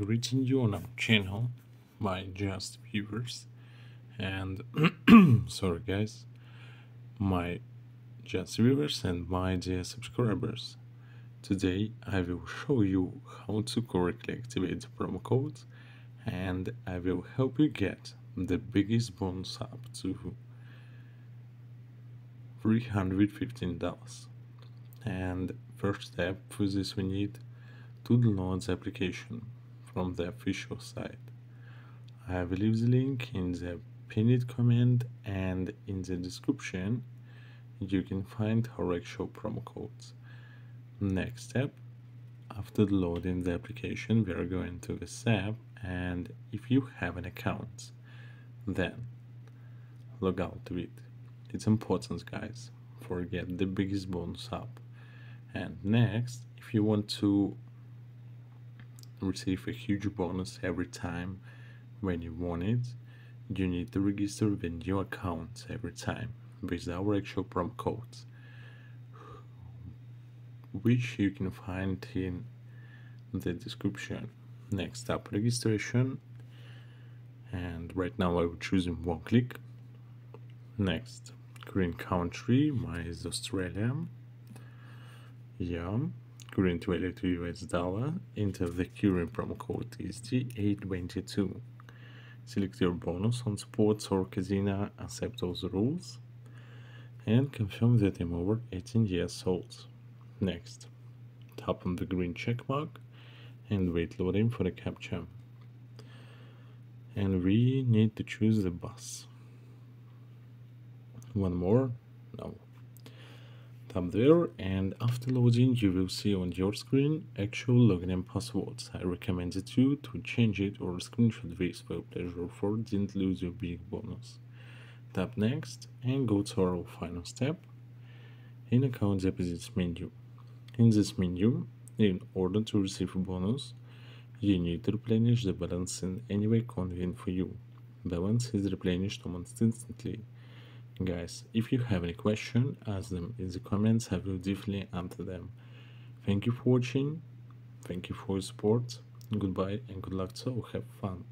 greeting you on our channel, my just viewers, and sorry guys, my just viewers and my dear subscribers. Today I will show you how to correctly activate the promo code and I will help you get the biggest bonus up to $315 and first step for this we need to download the application from the official site. I will leave the link in the pinned comment and in the description you can find our actual promo codes. Next step, after loading the application we are going to the app and if you have an account then log out of it. It's important guys forget the biggest bonus up. And next, if you want to receive a huge bonus every time when you want it, you need to register the new account every time with our actual promo codes, which you can find in the description. Next up, registration, and right now I will choose in one click. Next, green country, mine is Australia. Yeah, current value to US dollar. Enter the current promo code TST822. Select your bonus on sports or casino, accept those rules, and confirm that I'm over 18 years old. Next, tap on the green check mark and wait loading for the captcha. And we need to choose the bus. One more, no, tap there and after loading you will see on your screen actual login and passwords. I recommend you to change it or screenshot this for pleasure for didn't lose your big bonus. Tap next and go to our final step in account deposits menu. In this menu, in order to receive a bonus, you need to replenish the balance in any way convenient for you. Balance is replenished almost instantly Guys, if you have any question, ask them in the comments, I will definitely answer them. Thank you for watching, thank you for your support, goodbye and good luck, so have fun.